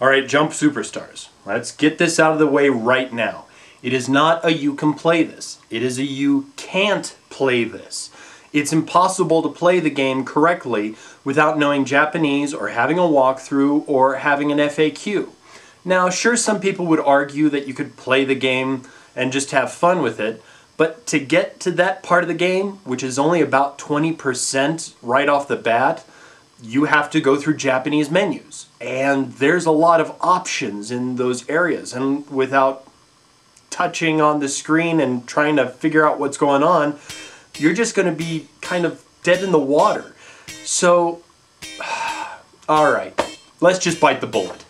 Alright, Jump Superstars. Let's get this out of the way right now. It is not a you can play this. It is a you can't play this. It's impossible to play the game correctly without knowing Japanese or having a walkthrough or having an FAQ. Now, sure, some people would argue that you could play the game and just have fun with it, but to get to that part of the game, which is only about 20% right off the bat, you have to go through Japanese menus. And there's a lot of options in those areas. And without touching on the screen and trying to figure out what's going on, you're just going to be kind of dead in the water. So, all right, let's just bite the bullet.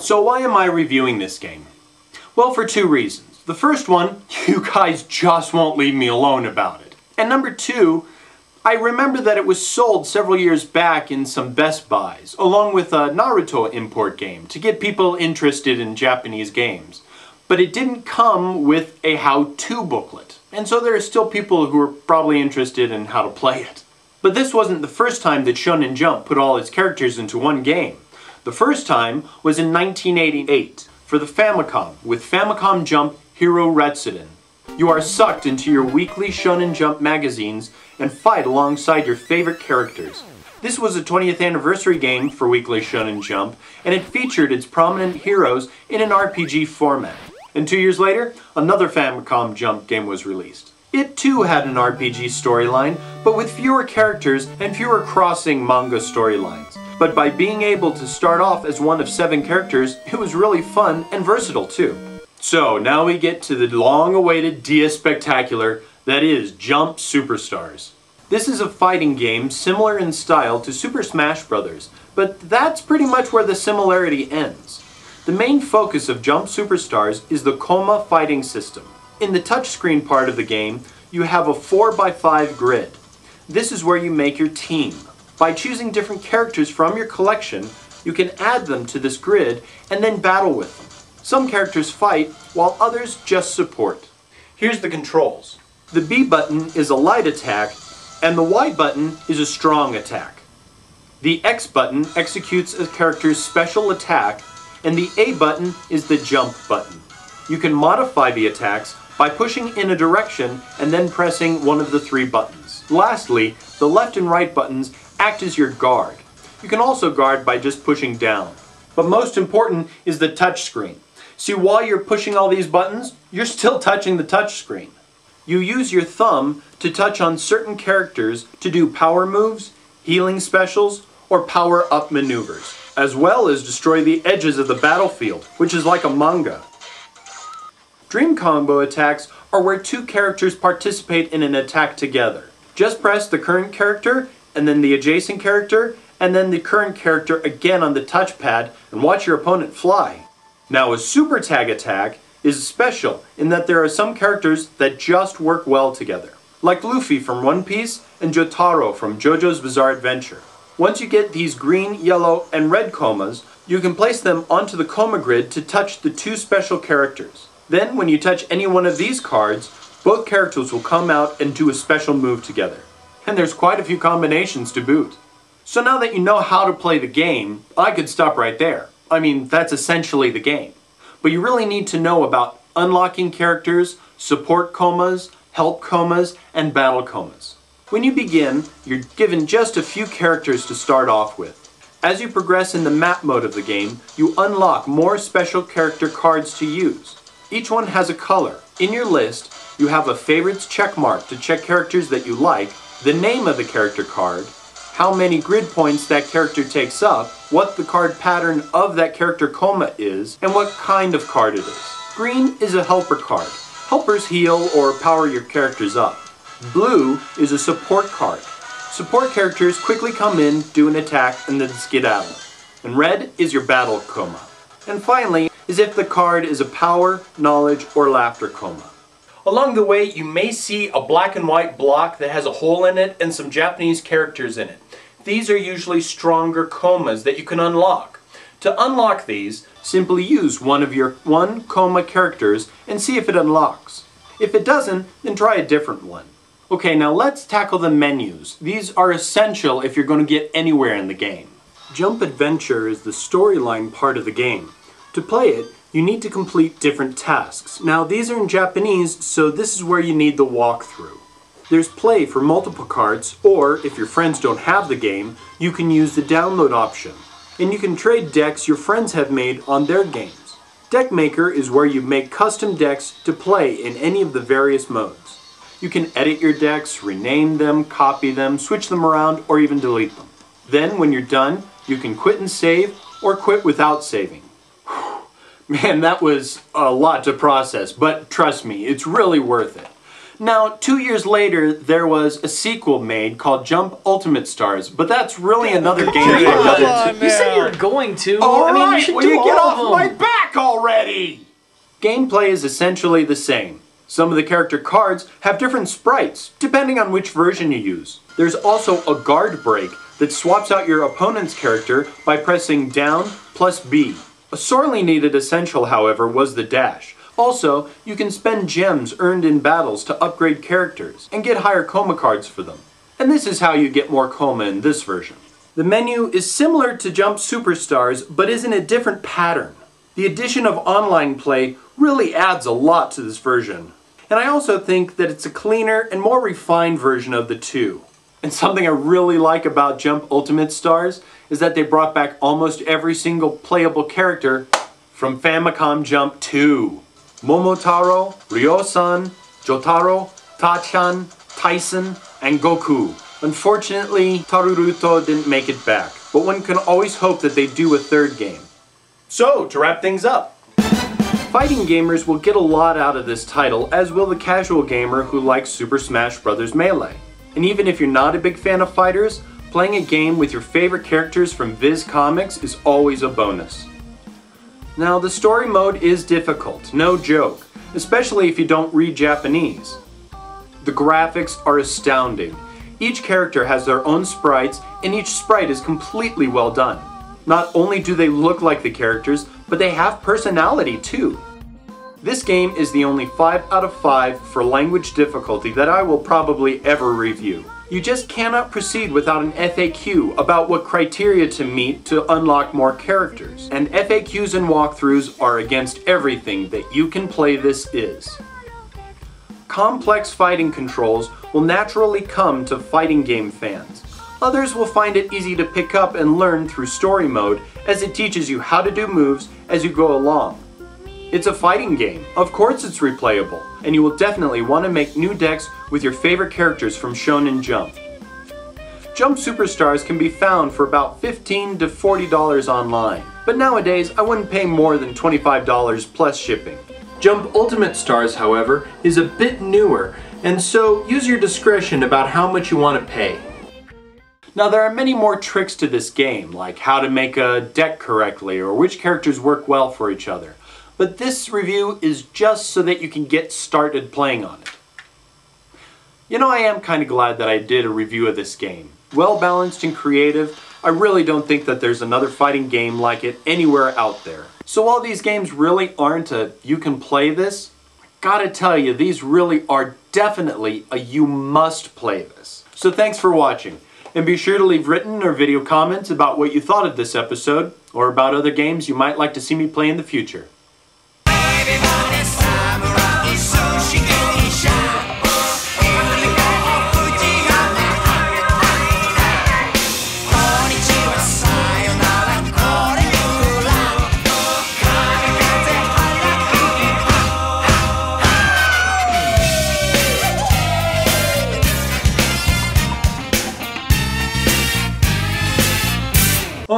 So why am I reviewing this game? Well, for two reasons. The first one, you guys just won't leave me alone about it. And number two, I remember that it was sold several years back in some Best Buys, along with a Naruto import game, to get people interested in Japanese games. But it didn't come with a how-to booklet, and so there are still people who are probably interested in how to play it. But this wasn't the first time that Shonen Jump put all its characters into one game. The first time was in 1988 for the Famicom with Famicom Jump Hero Retsuden. You are sucked into your weekly Shonen Jump magazines and fight alongside your favorite characters. This was a 20th anniversary game for Weekly Shonen Jump, and it featured its prominent heroes in an RPG format. And two years later, another Famicom Jump game was released. It too had an RPG storyline, but with fewer characters and fewer crossing manga storylines. But by being able to start off as one of seven characters, it was really fun and versatile too. So now we get to the long-awaited Dia Spectacular that is Jump Superstars. This is a fighting game similar in style to Super Smash Bros., but that's pretty much where the similarity ends. The main focus of Jump Superstars is the Koma fighting system. In the touchscreen part of the game, you have a 4x5 grid. This is where you make your team. By choosing different characters from your collection, you can add them to this grid and then battle with them. Some characters fight, while others just support. Here's the controls. The B button is a light attack, and the Y button is a strong attack. The X button executes a character's special attack, and the A button is the jump button. You can modify the attacks by pushing in a direction and then pressing one of the three buttons. Lastly, the left and right buttons act as your guard. You can also guard by just pushing down. But most important is the touch screen. See, while you're pushing all these buttons, you're still touching the touch screen. You use your thumb to touch on certain characters to do power moves, healing specials, or power-up maneuvers, as well as destroy the edges of the battlefield, which is like a manga. Dream combo attacks are where two characters participate in an attack together. Just press the current character and then the adjacent character, and then the current character again on the touchpad, and watch your opponent fly. Now a super tag attack is special in that there are some characters that just work well together, like Luffy from One Piece and Jotaro from JoJo's Bizarre Adventure. Once you get these green, yellow, and red komas, you can place them onto the koma grid to touch the two special characters. Then, when you touch any one of these cards, both characters will come out and do a special move together and there's quite a few combinations to boot. So now that you know how to play the game, I could stop right there. I mean, that's essentially the game. But you really need to know about unlocking characters, support komas, help komas, and battle komas. When you begin, you're given just a few characters to start off with. As you progress in the map mode of the game, you unlock more special character cards to use. Each one has a color. In your list, you have a favorites check mark to check characters that you like the name of the character card, how many grid points that character takes up, what the card pattern of that character koma is, and what kind of card it is. Green is a helper card. Helpers heal or power your characters up. Blue is a support card. Support characters quickly come in, do an attack, and then skedaddle. And red is your battle koma. And finally, is if the card is a power, knowledge, or laughter koma. Along the way, you may see a black and white block that has a hole in it and some Japanese characters in it. These are usually stronger komas that you can unlock. To unlock these, simply use one of your one koma characters and see if it unlocks. If it doesn't, then try a different one. Okay, now let's tackle the menus. These are essential if you're going to get anywhere in the game. Jump Adventure is the storyline part of the game. To play it, you need to complete different tasks. Now these are in Japanese, so this is where you need the walkthrough. There's play for multiple cards, or if your friends don't have the game, you can use the download option. And you can trade decks your friends have made on their games. Deck Maker is where you make custom decks to play in any of the various modes. You can edit your decks, rename them, copy them, switch them around, or even delete them. Then, when you're done, you can quit and save, or quit without saving. Man, that was a lot to process, but trust me, it's really worth it. Now, two years later, there was a sequel made called Jump Ultimate Stars, but that's really another game for another on, You said you were going to. All I mean, right, you should will do you all get of off them. my back already? Gameplay is essentially the same. Some of the character cards have different sprites, depending on which version you use. There's also a guard break that swaps out your opponent's character by pressing down plus B. A sorely needed essential, however, was the dash. Also, you can spend gems earned in battles to upgrade characters and get higher koma cards for them. And this is how you get more koma in this version. The menu is similar to Jump Superstars, but is in a different pattern. The addition of online play really adds a lot to this version. And I also think that it's a cleaner and more refined version of the two. And something I really like about Jump Ultimate Stars is that they brought back almost every single playable character from Famicom Jump 2. Momotaro, Ryosan, Jotaro, Tachan, Tyson, and Goku. Unfortunately, Taruruto didn't make it back, but one can always hope that they do a third game. So, to wrap things up, Fighting gamers will get a lot out of this title, as will the casual gamer who likes Super Smash Bros. Melee. And even if you're not a big fan of fighters, playing a game with your favorite characters from Viz Comics is always a bonus. Now, the story mode is difficult, no joke, especially if you don't read Japanese. The graphics are astounding. Each character has their own sprites, and each sprite is completely well done. Not only do they look like the characters, but they have personality too. This game is the only 5 out of 5 for language difficulty that I will probably ever review. You just cannot proceed without an FAQ about what criteria to meet to unlock more characters. And FAQs and walkthroughs are against everything that you can play this is. Complex fighting controls will naturally come to fighting game fans. Others will find it easy to pick up and learn through story mode as it teaches you how to do moves as you go along. It's a fighting game, of course it's replayable, and you will definitely want to make new decks with your favorite characters from Shonen Jump. Jump Superstars can be found for about 15 to $40 online, but nowadays I wouldn't pay more than $25 plus shipping. Jump Ultimate Stars, however, is a bit newer, and so use your discretion about how much you want to pay. Now there are many more tricks to this game, like how to make a deck correctly or which characters work well for each other. But this review is just so that you can get started playing on it. You know, I am kind of glad that I did a review of this game. Well balanced and creative, I really don't think that there's another fighting game like it anywhere out there. So while these games really aren't a you can play this, I gotta tell you, these really are definitely a you must play this. So thanks for watching. And be sure to leave written or video comments about what you thought of this episode, or about other games you might like to see me play in the future baby, but this time around.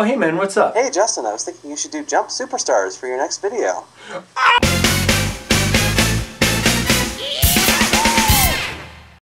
Oh hey man, what's up? Hey Justin, I was thinking you should do Jump Superstars for your next video. Ah!